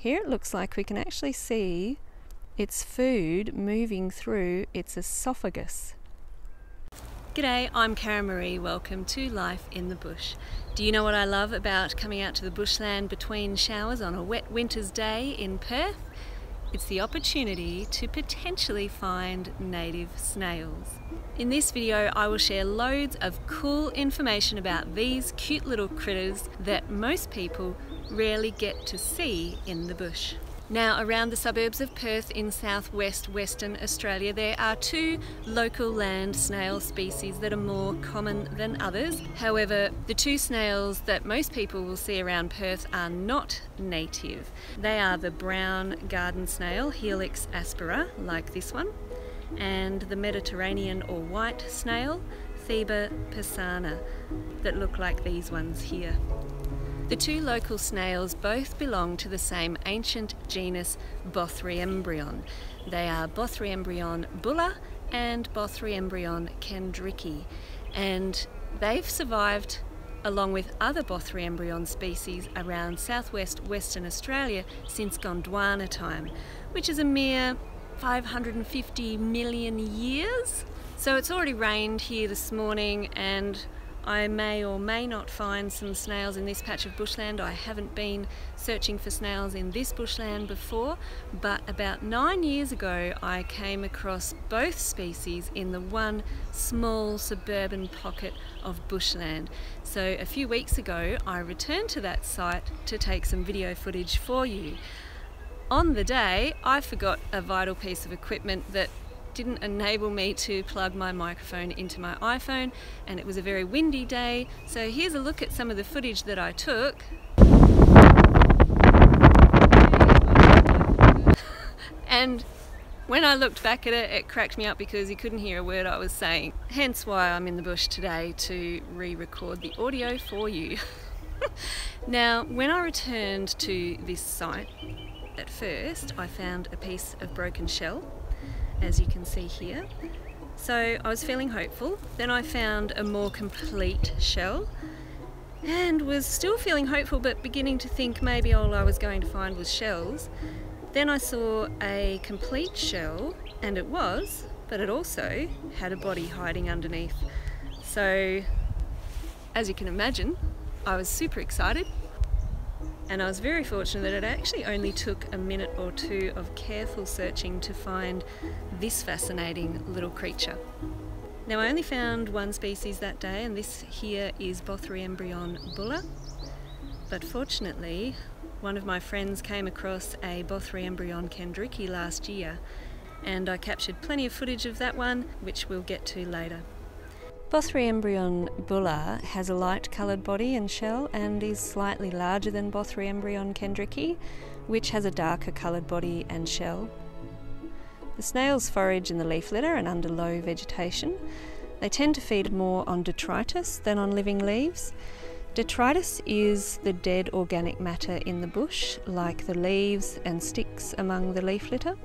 Here it looks like we can actually see its food moving through its esophagus. G'day, I'm Karen Maree. Welcome to Life in the Bush. Do you know what I love about coming out to the bushland between showers on a wet winter's day in Perth? It's the opportunity to potentially find native snails. In this video I will share loads of cool information about these cute little critters that most people rarely get to see in the bush. Now, around the suburbs of Perth in southwest Western Australia, there are two local land snail species that are more common than others. However, the two snails that most people will see around Perth are not native. They are the brown garden snail, Helix aspersa, like this one, and the Mediterranean or white snail, Theba pisana, that look like these ones here. The two local snails both belong to the same ancient genus Bothriembryon. They are Bothriembryon bulla and Bothriembryon kendricki, and they've survived along with other Bothriembryon species around southwest Western Australia since Gondwana time, which is a mere 550 million years. So it's already rained here this morning and I may or may not find some snails in this patch of bushland. I haven't been searching for snails in this bushland before, but about nine years ago I came across both species in the one small suburban pocket of bushland. So a few weeks ago I returned to that site to take some video footage for you. On the day, I forgot a vital piece of equipment that didn't enable me to plug my microphone into my iPhone and it was a very windy day. So here's a look at some of the footage that I took. and when I looked back at it, it cracked me up because you couldn't hear a word I was saying. Hence why I'm in the bush today to re-record the audio for you. now, when I returned to this site, at first I found a piece of broken shell as you can see here. So I was feeling hopeful. Then I found a more complete shell and was still feeling hopeful but beginning to think maybe all I was going to find was shells. Then I saw a complete shell and it was, but it also had a body hiding underneath. So as you can imagine, I was super excited and I was very fortunate that it actually only took a minute or two of careful searching to find this fascinating little creature. Now I only found one species that day and this here is Bothriembryon bulla but fortunately one of my friends came across a Bothriembryon kendricki last year and I captured plenty of footage of that one which we'll get to later. Bothriembryon bulla has a light coloured body and shell and is slightly larger than Bothriembryon kendricki, which has a darker coloured body and shell. The snails forage in the leaf litter and under low vegetation. They tend to feed more on detritus than on living leaves. Detritus is the dead organic matter in the bush, like the leaves and sticks among the leaf litter.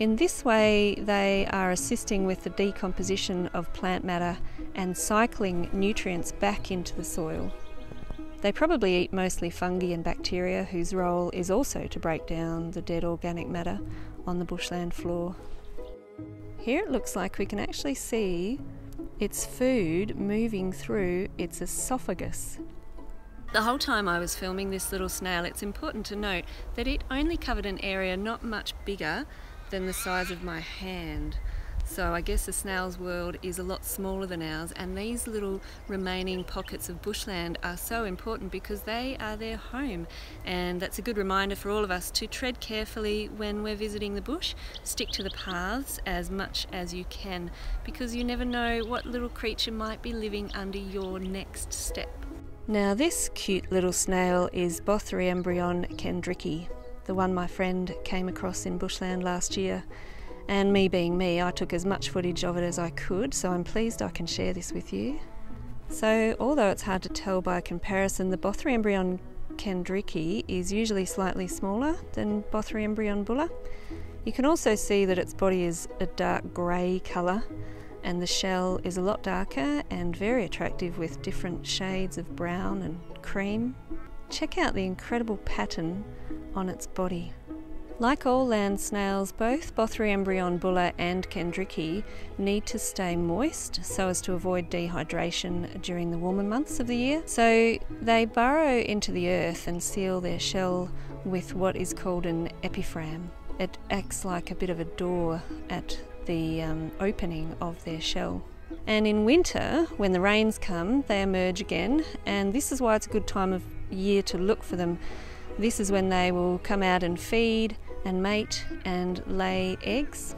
In this way, they are assisting with the decomposition of plant matter and cycling nutrients back into the soil. They probably eat mostly fungi and bacteria, whose role is also to break down the dead organic matter on the bushland floor. Here it looks like we can actually see its food moving through its esophagus. The whole time I was filming this little snail, it's important to note that it only covered an area not much bigger than the size of my hand. So I guess the snail's world is a lot smaller than ours and these little remaining pockets of bushland are so important because they are their home and that's a good reminder for all of us to tread carefully when we're visiting the bush. Stick to the paths as much as you can because you never know what little creature might be living under your next step. Now this cute little snail is Bothriembryon kendricki the one my friend came across in bushland last year. And me being me, I took as much footage of it as I could, so I'm pleased I can share this with you. So, although it's hard to tell by comparison, the Bothriembryon kendricki is usually slightly smaller than Bothriembryon bulla. You can also see that its body is a dark grey colour and the shell is a lot darker and very attractive with different shades of brown and cream. Check out the incredible pattern on its body. Like all land snails, both Bothriembryon bulla and kendricki need to stay moist so as to avoid dehydration during the warmer months of the year. So they burrow into the earth and seal their shell with what is called an epiphragm. It acts like a bit of a door at the um, opening of their shell. And in winter, when the rains come, they emerge again, and this is why it's a good time of year to look for them. This is when they will come out and feed and mate and lay eggs.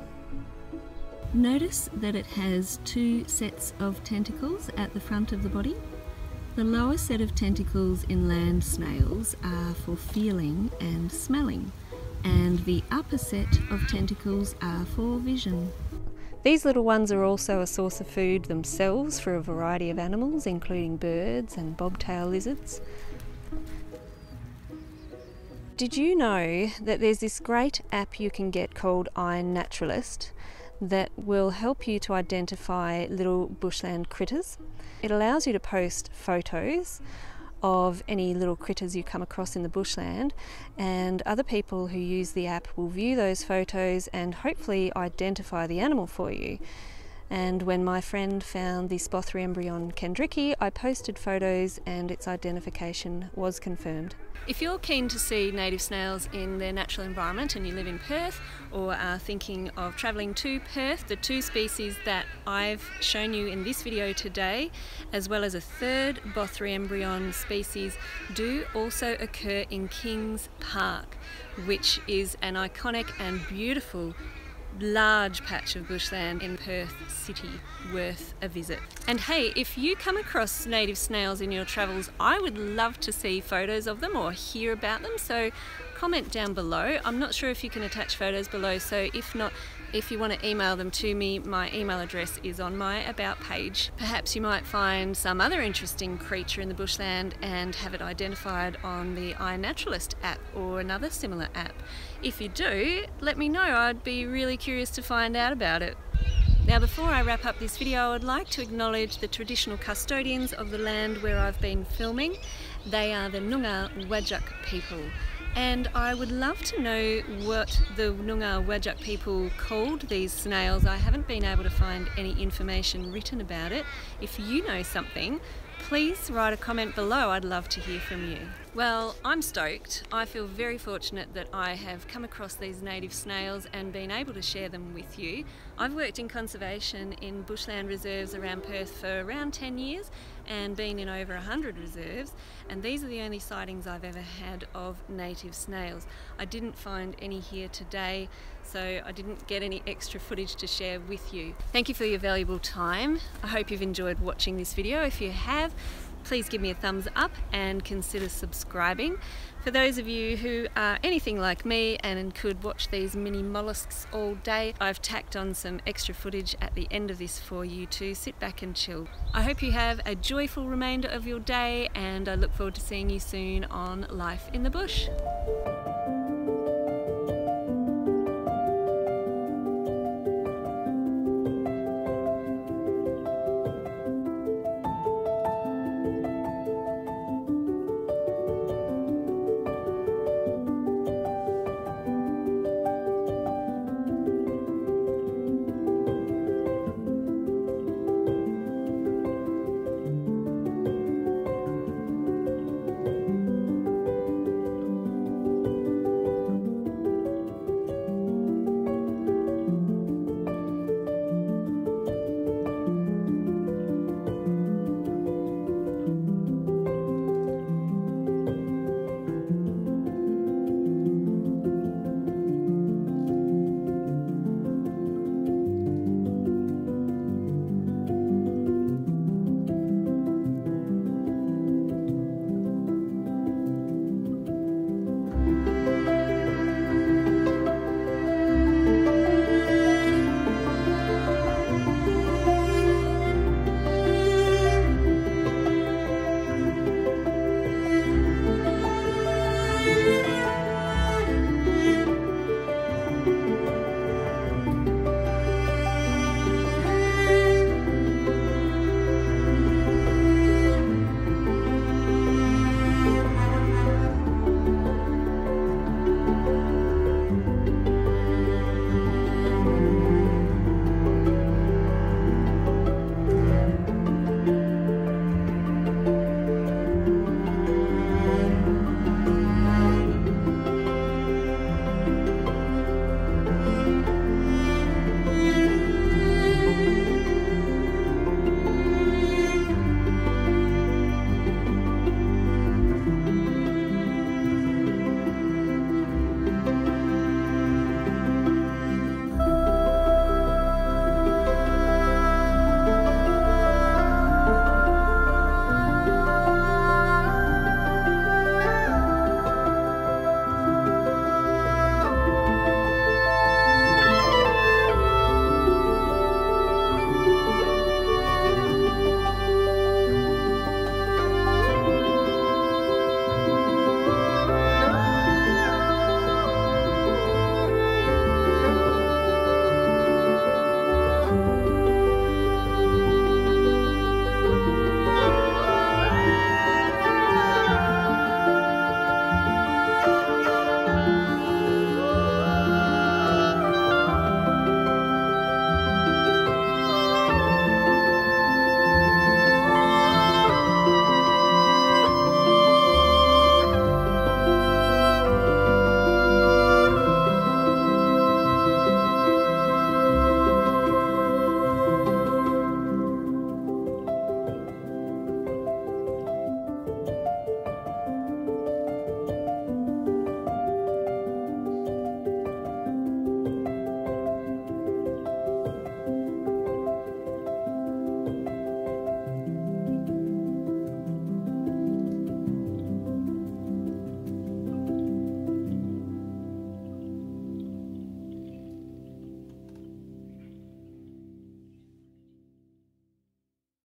Notice that it has two sets of tentacles at the front of the body. The lower set of tentacles in land snails are for feeling and smelling, and the upper set of tentacles are for vision. These little ones are also a source of food themselves for a variety of animals, including birds and bobtail lizards. Did you know that there's this great app you can get called iNaturalist that will help you to identify little bushland critters? It allows you to post photos of any little critters you come across in the bushland, and other people who use the app will view those photos and hopefully identify the animal for you. And when my friend found the Bothriembryon kendricki, I posted photos and its identification was confirmed. If you're keen to see native snails in their natural environment and you live in Perth or are thinking of travelling to Perth, the two species that I've shown you in this video today, as well as a third Bothriembryon species, do also occur in Kings Park, which is an iconic and beautiful large patch of bushland in Perth City worth a visit. And hey, if you come across native snails in your travels, I would love to see photos of them or hear about them. So comment down below. I'm not sure if you can attach photos below, so if not, if you want to email them to me, my email address is on my About page. Perhaps you might find some other interesting creature in the bushland and have it identified on the iNaturalist app or another similar app. If you do, let me know. I'd be really curious to find out about it. Now before I wrap up this video, I would like to acknowledge the traditional custodians of the land where I've been filming. They are the Noongar Whadjuk people and I would love to know what the Noongar Whadjuk people called these snails. I haven't been able to find any information written about it. If you know something, please write a comment below. I'd love to hear from you. Well, I'm stoked. I feel very fortunate that I have come across these native snails and been able to share them with you. I've worked in conservation in bushland reserves around Perth for around 10 years and been in over 100 reserves and these are the only sightings I've ever had of native snails. I didn't find any here today so I didn't get any extra footage to share with you. Thank you for your valuable time. I hope you've enjoyed watching this video. If you have, please give me a thumbs up and consider subscribing. For those of you who are anything like me and could watch these mini mollusks all day, I've tacked on some extra footage at the end of this for you to sit back and chill. I hope you have a joyful remainder of your day and I look forward to seeing you soon on Life in the Bush.